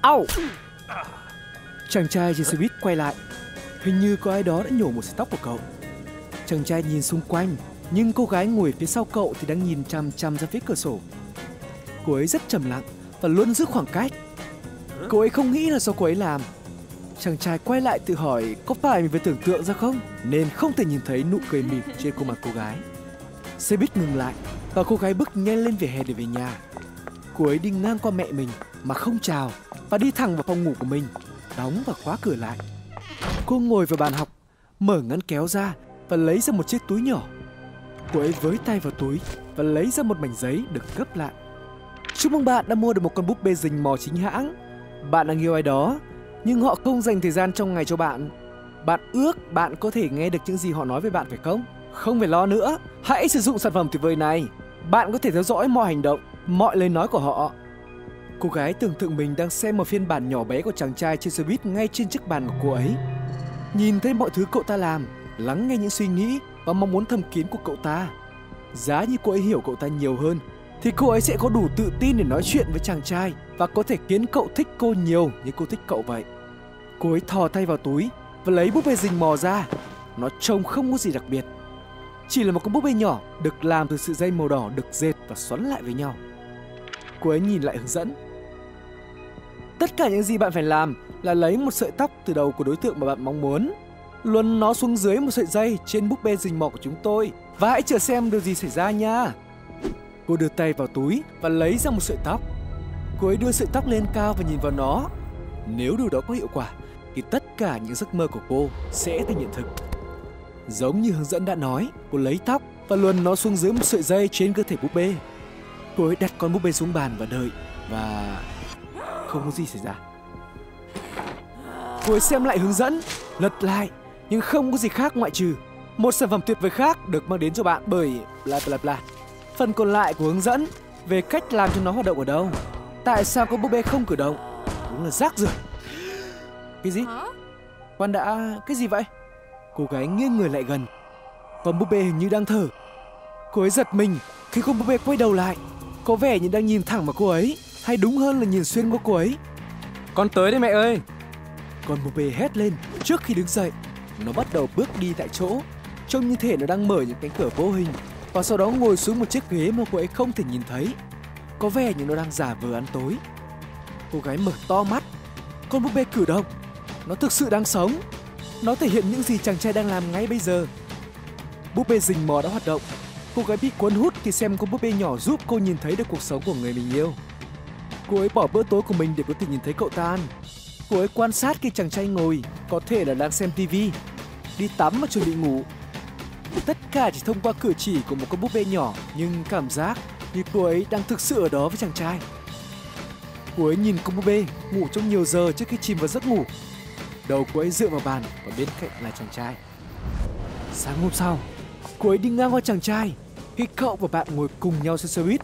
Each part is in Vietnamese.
Au! Chàng trai trên xe buýt quay lại. Hình như có ai đó đã nhổ một sợi tóc của cậu. Chàng trai nhìn xung quanh, nhưng cô gái ngồi phía sau cậu thì đang nhìn chăm chăm ra phía cửa sổ. Cô ấy rất trầm lặng và luôn giữ khoảng cách. Cô ấy không nghĩ là do cô ấy làm. Chàng trai quay lại tự hỏi có phải mình phải tưởng tượng ra không? Nên không thể nhìn thấy nụ cười mỉm trên khuôn mặt cô gái. Xe buýt ngừng lại và cô gái bước nhanh lên vỉa hè để về nhà. Cô ấy đi ngang qua mẹ mình mà không chào và đi thẳng vào phòng ngủ của mình, đóng và khóa cửa lại. Cô ngồi vào bàn học, mở ngăn kéo ra và lấy ra một chiếc túi nhỏ. Cô ấy với tay vào túi và lấy ra một mảnh giấy được gấp lại. Chúc mừng bạn đã mua được một con búp bê rình mò chính hãng. Bạn đang yêu ai đó, nhưng họ không dành thời gian trong ngày cho bạn. Bạn ước bạn có thể nghe được những gì họ nói với bạn phải không? Không phải lo nữa, hãy sử dụng sản phẩm tuyệt vời này. Bạn có thể theo dõi mọi hành động, mọi lời nói của họ. Cô gái tưởng tượng mình đang xem một phiên bản nhỏ bé của chàng trai trên xe buýt ngay trên chiếc bàn của cô ấy. Nhìn thấy mọi thứ cậu ta làm, lắng nghe những suy nghĩ và mong muốn thầm kín của cậu ta. Giá như cô ấy hiểu cậu ta nhiều hơn, thì cô ấy sẽ có đủ tự tin để nói chuyện với chàng trai và có thể khiến cậu thích cô nhiều như cô thích cậu vậy. Cô ấy thò tay vào túi và lấy búp bê rình mò ra. Nó trông không có gì đặc biệt. Chỉ là một con búp bê nhỏ được làm từ sự dây màu đỏ được dệt và xoắn lại với nhau. Cô ấy nhìn lại hướng dẫn. Tất cả những gì bạn phải làm là lấy một sợi tóc từ đầu của đối tượng mà bạn mong muốn. Luân nó xuống dưới một sợi dây trên búp bê rình mò của chúng tôi và hãy chờ xem điều gì xảy ra nha. Cô đưa tay vào túi và lấy ra một sợi tóc. Cô ấy đưa sợi tóc lên cao và nhìn vào nó. Nếu điều đó có hiệu quả, thì tất cả những giấc mơ của cô sẽ thành hiện thực. Giống như hướng dẫn đã nói, cô lấy tóc và luồn nó xuống dưới một sợi dây trên cơ thể búp bê. Cô ấy đặt con búp bê xuống bàn và đợi và không có gì xảy ra. Cô ấy xem lại hướng dẫn, lật lại nhưng không có gì khác ngoại trừ một sản phẩm tuyệt vời khác được mang đến cho bạn bởi bla bla bla. Phần còn lại của hướng dẫn về cách làm cho nó hoạt động ở đâu. Tại sao con búp bê không cử động? Đúng là rác rưởi. Cái gì? Quan đã... cái gì vậy? Cô gái nghiêng người lại gần. Con búp bê hình như đang thở. Cô ấy giật mình khi con búp bê quay đầu lại. Có vẻ như đang nhìn thẳng vào cô ấy, hay đúng hơn là nhìn xuyên qua cô ấy. Con tới đây mẹ ơi! Con búp bê hét lên trước khi đứng dậy. Nó bắt đầu bước đi tại chỗ, trông như thể nó đang mở những cánh cửa vô hình và sau đó ngồi xuống một chiếc ghế mà cô ấy không thể nhìn thấy. Có vẻ như nó đang giả vờ ăn tối. Cô gái mở to mắt. Con búp bê cử động. Nó thực sự đang sống. Nó thể hiện những gì chàng trai đang làm ngay bây giờ. Búp bê rình mò đã hoạt động. Cô gái bị cuốn hút khi xem con búp bê nhỏ giúp cô nhìn thấy được cuộc sống của người mình yêu. Cô ấy bỏ bữa tối của mình để có thể nhìn thấy cậu ta ăn. Cô ấy quan sát khi chàng trai ngồi, có thể là đang xem tivi, đi tắm và chuẩn bị ngủ. Tất cả chỉ thông qua cử chỉ của một con búp bê nhỏ nhưng cảm giác như cô ấy đang thực sự ở đó với chàng trai. Cô ấy nhìn con búp bê ngủ trong nhiều giờ trước khi chìm vào giấc ngủ. Đầu cô ấy dựa vào bàn và bên cạnh là chàng trai. Sáng hôm sau, cô ấy đi ngang qua chàng trai. Khi cậu và bạn ngồi cùng nhau trên xe buýt,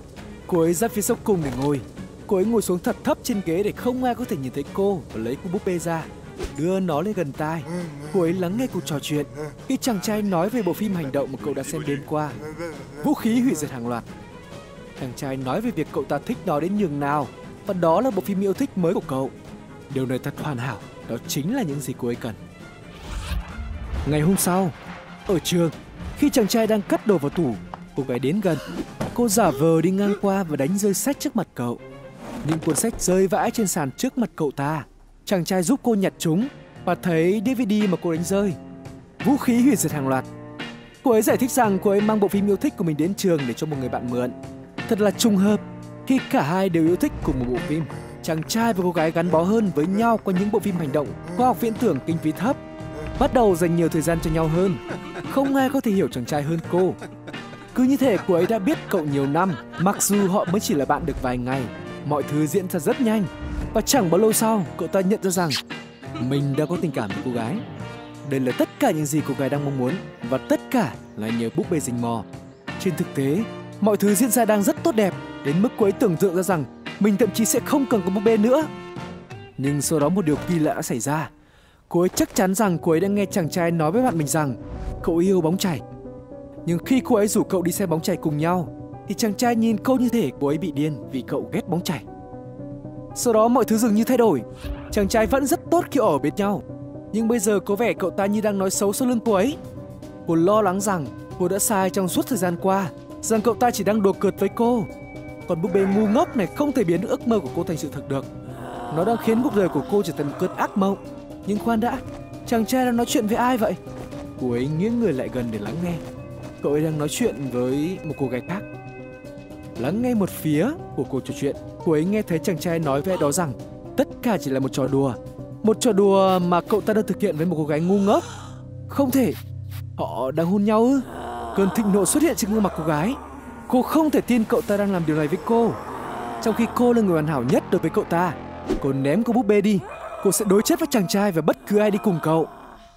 cô ấy ra phía sau cùng để ngồi. Cô ấy ngồi xuống thật thấp trên ghế để không ai có thể nhìn thấy cô và lấy con búp bê ra đưa nó lên gần tai. Cô ấy lắng nghe cuộc trò chuyện khi chàng trai nói về bộ phim hành động mà cậu đã xem đêm qua. Vũ khí hủy diệt hàng loạt. Chàng trai nói về việc cậu ta thích nó đến nhường nào và đó là bộ phim yêu thích mới của cậu. Điều này thật hoàn hảo, đó chính là những gì cô ấy cần. Ngày hôm sau, ở trường, khi chàng trai đang cất đồ vào tủ, cô gái đến gần. Cô giả vờ đi ngang qua và đánh rơi sách trước mặt cậu. Những cuốn sách rơi vãi trên sàn trước mặt cậu ta. Chàng trai giúp cô nhặt chúng và thấy DVD mà cô đánh rơi. Vũ khí hủy diệt hàng loạt. Cô ấy giải thích rằng cô ấy mang bộ phim yêu thích của mình đến trường để cho một người bạn mượn. Thật là trùng hợp khi cả hai đều yêu thích cùng một bộ phim. Chàng trai và cô gái gắn bó hơn với nhau qua những bộ phim hành động, khoa học viễn tưởng kinh phí thấp. Bắt đầu dành nhiều thời gian cho nhau hơn. Không ai có thể hiểu chàng trai hơn cô. Cứ như thể cô ấy đã biết cậu nhiều năm, mặc dù họ mới chỉ là bạn được vài ngày. Mọi thứ diễn ra rất nhanh và chẳng bao lâu sau cậu ta nhận ra rằng mình đã có tình cảm với cô gái. Đây là tất cả những gì cô gái đang mong muốn và tất cả là nhờ búp bê rình mò. Trên thực tế, mọi thứ diễn ra đang rất tốt đẹp đến mức cô ấy tưởng tượng ra rằng mình thậm chí sẽ không cần có búp bê nữa. Nhưng sau đó một điều kỳ lạ đã xảy ra. Cô ấy chắc chắn rằng cô ấy đã nghe chàng trai nói với bạn mình rằng cậu yêu bóng chảy. Nhưng khi cô ấy rủ cậu đi xem bóng chảy cùng nhau, thì chàng trai nhìn cô như thể cô ấy bị điên vì cậu ghét bóng chảy. Sau đó mọi thứ dường như thay đổi. Chàng trai vẫn rất tốt khi ở bên nhau. Nhưng bây giờ có vẻ cậu ta như đang nói xấu sau lưng cô ấy. Cô lo lắng rằng cô đã sai trong suốt thời gian qua, rằng cậu ta chỉ đang đùa cợt với cô. Còn búp bê ngu ngốc này không thể biến ước mơ của cô thành sự thật được. Nó đang khiến cuộc đời của cô trở thành một cơn ác mộng. Nhưng khoan đã, chàng trai đang nói chuyện với ai vậy? Cô ấy nghiêng người lại gần để lắng nghe. Cậu ấy đang nói chuyện với một cô gái khác. Lắng nghe một phía của cuộc trò chuyện, cô ấy nghe thấy chàng trai nói với đó rằng tất cả chỉ là một trò đùa. Một trò đùa mà cậu ta đang thực hiện với một cô gái ngu ngốc. Không thể, họ đang hôn nhau ư? Cơn thịnh nộ xuất hiện trên gương mặt cô gái. Cô không thể tin cậu ta đang làm điều này với cô. Trong khi cô là người hoàn hảo nhất đối với cậu ta, cô ném cô búp bê đi. Cô sẽ đối chất với chàng trai và bất cứ ai đi cùng cậu.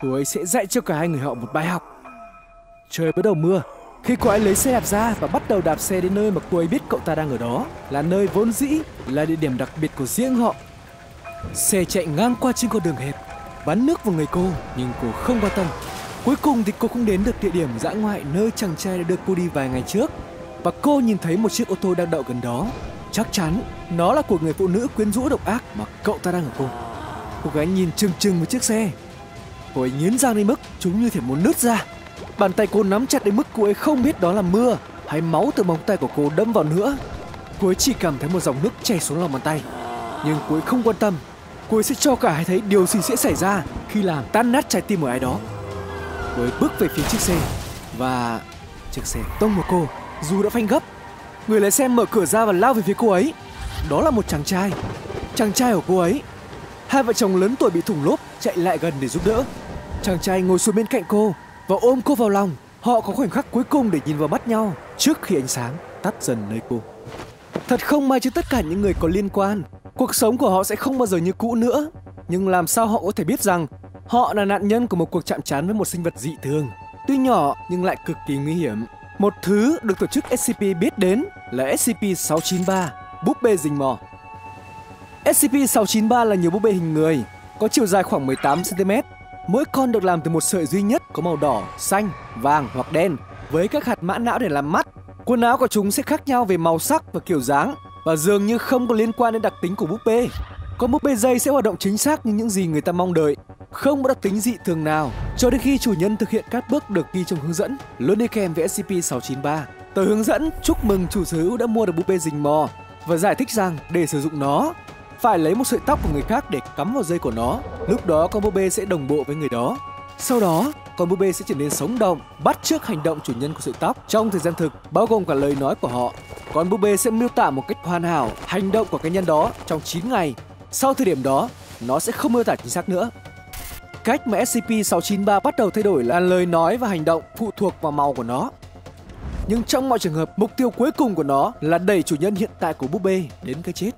Cô ấy sẽ dạy cho cả hai người họ một bài học. Trời bắt đầu mưa, khi cô ấy lấy xe đạp ra và bắt đầu đạp xe đến nơi mà cô ấy biết cậu ta đang ở đó, là nơi vốn dĩ là địa điểm đặc biệt của riêng họ. Xe chạy ngang qua trên con đường hẹp, bắn nước vào người cô, nhưng cô không quan tâm. Cuối cùng thì cô cũng đến được địa điểm dã ngoại nơi chàng trai đã đưa cô đi vài ngày trước. Và cô nhìn thấy một chiếc ô tô đang đậu gần đó. Chắc chắn nó là của người phụ nữ quyến rũ độc ác mà cậu ta đang ở cùng. Cô gái nhìn chừng chừng vào chiếc xe. Cô ấy nghiến răng đến mức chúng như thể muốn nứt ra. Bàn tay cô nắm chặt đến mức cô ấy không biết đó là mưa hay máu từ móng tay của cô đâm vào nữa. Cô ấy chỉ cảm thấy một dòng nước chảy xuống lòng bàn tay. Nhưng cô ấy không quan tâm. Cô ấy sẽ cho cả hai thấy điều gì sẽ xảy ra khi làm tan nát trái tim của ai đó. Cô ấy bước về phía chiếc xe và chiếc xe tông vào cô, dù đã phanh gấp. Người lái xe mở cửa ra và lao về phía cô ấy. Đó là một chàng trai. Chàng trai của cô ấy. Hai vợ chồng lớn tuổi bị thủng lốp chạy lại gần để giúp đỡ. Chàng trai ngồi xuống bên cạnh cô và ôm cô vào lòng. Họ có khoảnh khắc cuối cùng để nhìn vào mắt nhau trước khi ánh sáng tắt dần nơi cô. Thật không may cho tất cả những người có liên quan. Cuộc sống của họ sẽ không bao giờ như cũ nữa. Nhưng làm sao họ có thể biết rằng họ là nạn nhân của một cuộc chạm trán với một sinh vật dị thường. Tuy nhỏ nhưng lại cực kỳ nguy hiểm. Một thứ được tổ chức SCP biết đến là SCP-693, búp bê rình mò. SCP-693 là nhiều búp bê hình người, có chiều dài khoảng 18cm. Mỗi con được làm từ một sợi duy nhất có màu đỏ, xanh, vàng hoặc đen với các hạt mã não để làm mắt. Quần áo của chúng sẽ khác nhau về màu sắc và kiểu dáng và dường như không có liên quan đến đặc tính của búp bê. Con búp bê dây sẽ hoạt động chính xác như những gì người ta mong đợi, không có đặc tính dị thường nào cho đến khi chủ nhân thực hiện các bước được ghi trong hướng dẫn luôn đi kèm với SCP-693. Tờ hướng dẫn chúc mừng chủ sở hữu đã mua được búp bê rình mò và giải thích rằng để sử dụng nó phải lấy một sợi tóc của người khác để cắm vào dây của nó. Lúc đó con búp bê sẽ đồng bộ với người đó. Sau đó, con búp bê sẽ trở nên sống động, bắt chước hành động chủ nhân của sợi tóc trong thời gian thực, bao gồm cả lời nói của họ. Con búp bê sẽ miêu tả một cách hoàn hảo hành động của cá nhân đó trong 9 ngày. Sau thời điểm đó, nó sẽ không miêu tả chính xác nữa. Cách mà SCP-693 bắt đầu thay đổi là lời nói và hành động phụ thuộc vào màu của nó. Nhưng trong mọi trường hợp, mục tiêu cuối cùng của nó là đẩy chủ nhân hiện tại của búp bê đến cái chết.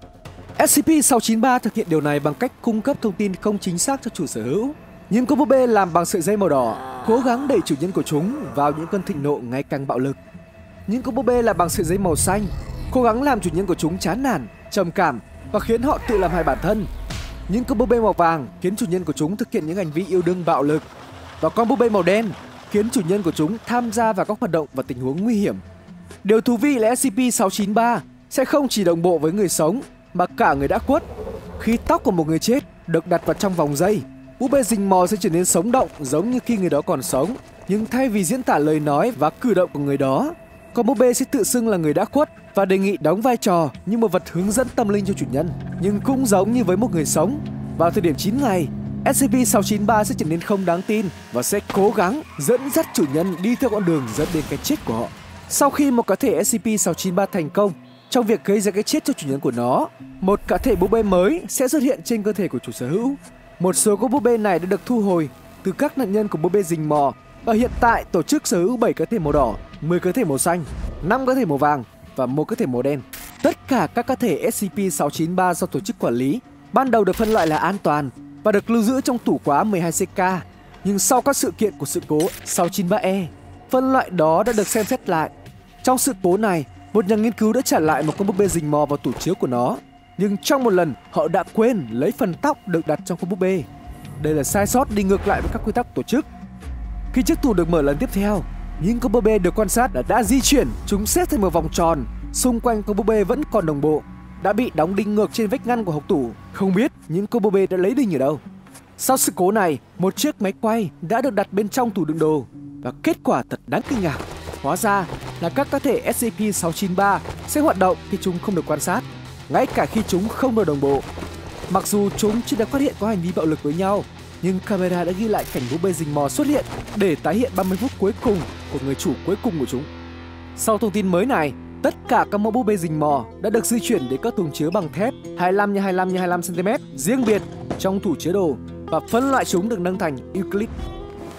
SCP-693 thực hiện điều này bằng cách cung cấp thông tin không chính xác cho chủ sở hữu. Những con búp bê làm bằng sợi dây màu đỏ cố gắng đẩy chủ nhân của chúng vào những cơn thịnh nộ ngày càng bạo lực. Những con búp bê làm bằng sợi dây màu xanh cố gắng làm chủ nhân của chúng chán nản, trầm cảm và khiến họ tự làm hại bản thân. Những con búp bê màu vàng khiến chủ nhân của chúng thực hiện những hành vi yêu đương bạo lực. Và con búp bê màu đen khiến chủ nhân của chúng tham gia vào các hoạt động và tình huống nguy hiểm. Điều thú vị là SCP-693 sẽ không chỉ đồng bộ với người sống mà cả người đã khuất. Khi tóc của một người chết được đặt vào trong vòng dây, búp bê rình mò sẽ trở nên sống động giống như khi người đó còn sống. Nhưng thay vì diễn tả lời nói và cử động của người đó, con búp bê sẽ tự xưng là người đã khuất và đề nghị đóng vai trò như một vật hướng dẫn tâm linh cho chủ nhân. Nhưng cũng giống như với một người sống, vào thời điểm 9 ngày, SCP-693 sẽ trở nên không đáng tin và sẽ cố gắng dẫn dắt chủ nhân đi theo con đường dẫn đến cái chết của họ. Sau khi một cá thể SCP-693 thành công trong việc gây ra cái chết cho chủ nhân của nó, một cá thể búp bê mới sẽ xuất hiện trên cơ thể của chủ sở hữu. Một số các búp bê này đã được thu hồi từ các nạn nhân của búp bê rình mò và hiện tại tổ chức sở hữu 7 cá thể màu đỏ, 10 cá thể màu xanh, 5 cá thể màu vàng và một cá thể màu đen. Tất cả các cá thể SCP-693 do tổ chức quản lý ban đầu được phân loại là an toàn và được lưu giữ trong tủ khóa 12CK. Nhưng sau các sự kiện của sự cố 693E, phân loại đó đã được xem xét lại. Trong sự cố này, một nhà nghiên cứu đã trả lại một con búp bê rình mò vào tủ chiếu của nó. Nhưng trong một lần, họ đã quên lấy phần tóc được đặt trong con búp bê. Đây là sai sót đi ngược lại với các quy tắc tổ chức. Khi chiếc tủ được mở lần tiếp theo, những con búp bê được quan sát đã, đã di chuyển, chúng xếp thành một vòng tròn, xung quanh con búp bê vẫn còn đồng bộ. đã bị đóng đinh ngược trên vách ngăn của hộc tủ. Không biết những con búp bê đã lấy đinh ở đâu. Sau sự cố này, một chiếc máy quay đã được đặt bên trong tủ đựng đồ và kết quả thật đáng kinh ngạc. Hóa ra là các cá thể SCP-693 sẽ hoạt động khi chúng không được quan sát, ngay cả khi chúng không được đồng bộ. Mặc dù chúng chưa được phát hiện có hành vi bạo lực với nhau, nhưng camera đã ghi lại cảnh búp bê rình mò xuất hiện để tái hiện 30 phút cuối cùng của người chủ cuối cùng của chúng. Sau thông tin mới này, tất cả các mẫu búp bê rình mò đã được di chuyển đến các thùng chứa bằng thép 25 x 25 x 25 cm riêng biệt trong tủ chứa đồ và phân loại chúng được nâng thành Euclid.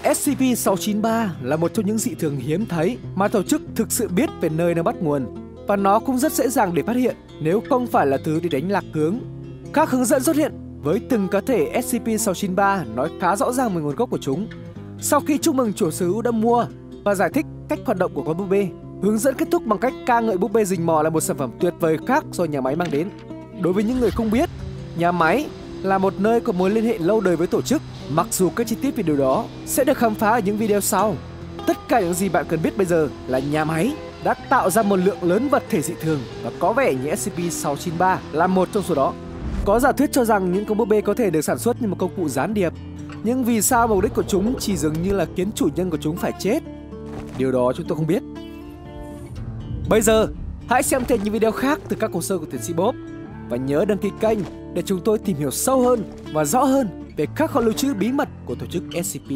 SCP-693 là một trong những dị thường hiếm thấy mà tổ chức thực sự biết về nơi nó bắt nguồn và nó cũng rất dễ dàng để phát hiện nếu không phải là thứ để đánh lạc hướng. Các hướng dẫn xuất hiện với từng cá thể SCP-693 nói khá rõ ràng về nguồn gốc của chúng. Sau khi chúc mừng chủ sở hữu đã mua và giải thích cách hoạt động của con búp bê, hướng dẫn kết thúc bằng cách ca ngợi búp bê rình mò là một sản phẩm tuyệt vời khác do nhà máy mang đến. Đối với những người không biết, nhà máy là một nơi có mối liên hệ lâu đời với tổ chức, mặc dù các chi tiết về điều đó sẽ được khám phá ở những video sau. Tất cả những gì bạn cần biết bây giờ là nhà máy đã tạo ra một lượng lớn vật thể dị thường và có vẻ như SCP-693 là một trong số đó. Có giả thuyết cho rằng những con búp bê có thể được sản xuất như một công cụ gián điệp, nhưng vì sao mục đích của chúng chỉ dường như là khiến chủ nhân của chúng phải chết? Điều đó chúng tôi không biết. Bây giờ, hãy xem thêm những video khác từ các hồ sơ của tiến sĩ Bob và nhớ đăng ký kênh để chúng tôi tìm hiểu sâu hơn và rõ hơn về các kho lưu trữ bí mật của tổ chức SCP.